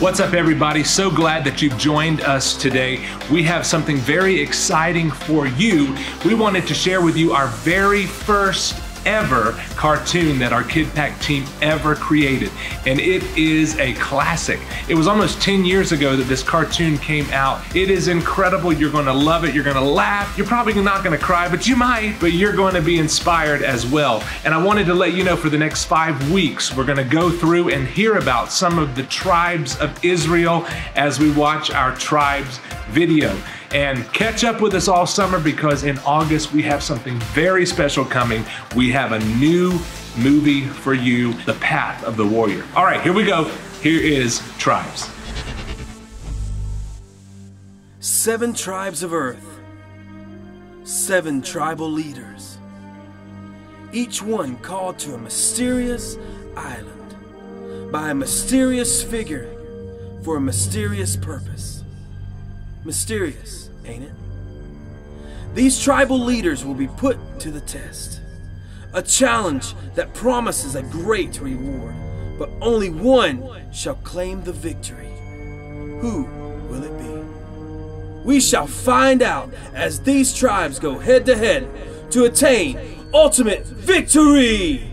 What's up, everybody? So glad that you've joined us today. We have something very exciting for you. We wanted to share with you our very first ever cartoon that our KidPak team ever created. And it is a classic. It was almost 10 years ago that this cartoon came out. It is incredible. You're gonna love it. You're gonna laugh. You're probably not gonna cry, but you might. But you're going to be inspired as well. And I wanted to let you know for the next five weeks, we're gonna go through and hear about some of the tribes of Israel as we watch our tribes video and catch up with us all summer because in August we have something very special coming. We have a new movie for you, The Path of the Warrior. All right, here we go. Here is Tribes. Seven tribes of Earth, seven tribal leaders, each one called to a mysterious island by a mysterious figure for a mysterious purpose. Mysterious, ain't it? These tribal leaders will be put to the test. A challenge that promises a great reward, but only one shall claim the victory. Who will it be? We shall find out as these tribes go head to head to attain ultimate victory!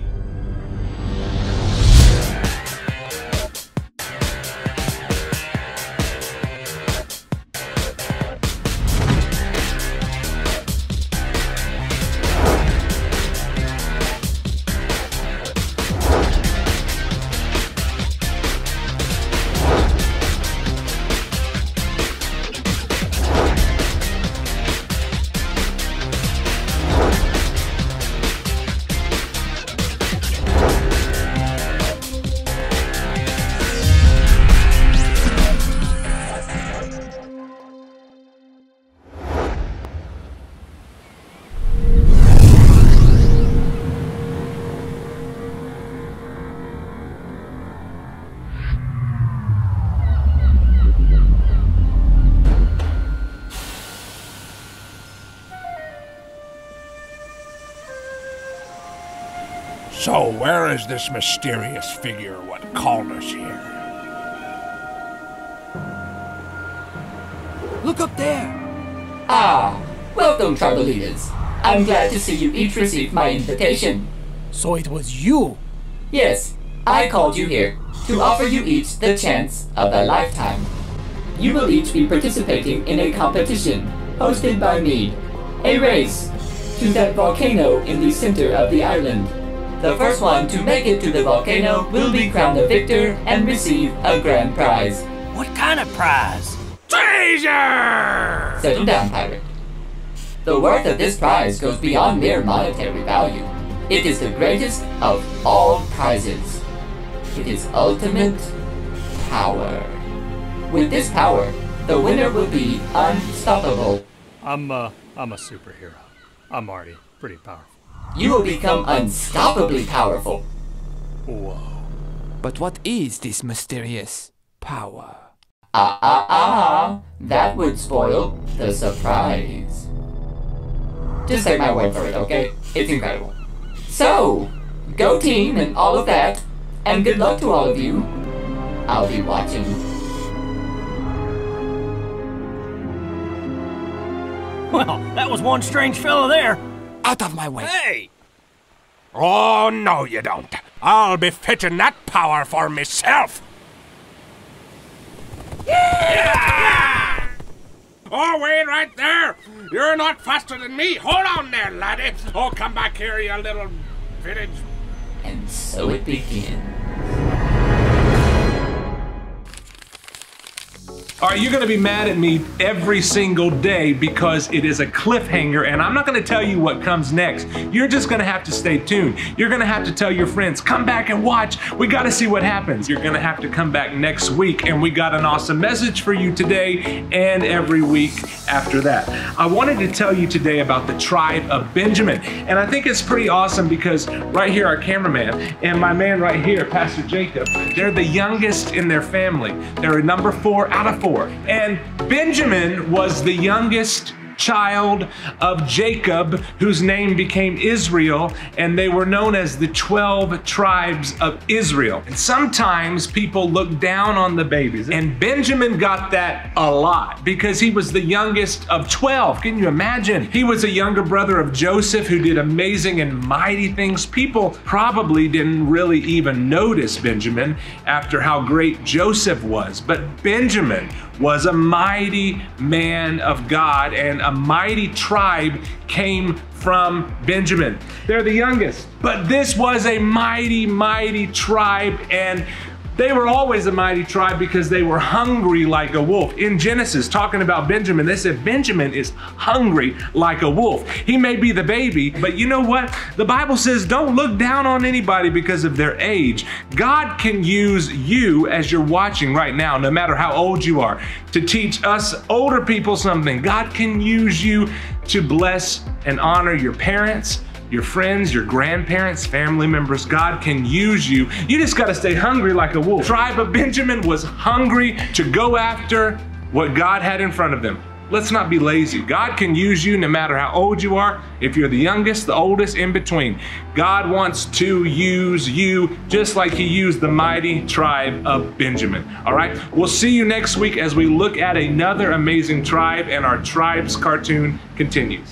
So, where is this mysterious figure what called us here? Look up there! Ah, welcome, tribal leaders. I'm glad to see you each received my invitation. So it was you? Yes, I called you here to offer you each the chance of a lifetime. You will each be participating in a competition hosted by me, a race to that volcano in the center of the island. The first one to make it to the volcano will be crowned the victor and receive a grand prize. What kind of prize? Treasure! Settle down, pirate. The worth of this prize goes beyond mere monetary value. It is the greatest of all prizes. It is ultimate power. With this power, the winner will be unstoppable. I'm uh I'm a superhero. I'm Marty. Pretty powerful. You will become unstoppably powerful. Whoa. But what is this mysterious power? Ah ah ah! That would spoil the surprise. Just take my word for it, okay? It's incredible. So, go team and all of that, and good luck to all of you. I'll be watching. Well, that was one strange fellow there. Out of my way! Hey! Oh, no, you don't. I'll be fitting that power for myself. Yeah! Oh, wait right there! You're not faster than me. Hold on there, laddie. Oh, come back here, you little village. And so it begins. All right, you're gonna be mad at me every single day because it is a cliffhanger and I'm not gonna tell you what comes next. You're just gonna have to stay tuned. You're gonna have to tell your friends, come back and watch. We gotta see what happens. You're gonna have to come back next week and we got an awesome message for you today and every week after that. I wanted to tell you today about the tribe of Benjamin. And I think it's pretty awesome because right here, our cameraman and my man right here, Pastor Jacob, they're the youngest in their family. They're a number four out of four. And Benjamin was the youngest child of Jacob, whose name became Israel, and they were known as the 12 tribes of Israel. And sometimes people look down on the babies, and Benjamin got that a lot because he was the youngest of 12. Can you imagine? He was a younger brother of Joseph who did amazing and mighty things. People probably didn't really even notice Benjamin after how great Joseph was, but Benjamin was a mighty man of God, and a mighty tribe came from Benjamin. They're the youngest, but this was a mighty, mighty tribe, and they were always a mighty tribe because they were hungry like a wolf. In Genesis, talking about Benjamin, they said Benjamin is hungry like a wolf. He may be the baby, but you know what? The Bible says don't look down on anybody because of their age. God can use you as you're watching right now, no matter how old you are, to teach us older people something. God can use you to bless and honor your parents your friends, your grandparents, family members. God can use you. You just got to stay hungry like a wolf. Tribe of Benjamin was hungry to go after what God had in front of them. Let's not be lazy. God can use you no matter how old you are, if you're the youngest, the oldest, in between. God wants to use you just like he used the mighty tribe of Benjamin. All right? We'll see you next week as we look at another amazing tribe and our tribes cartoon continues.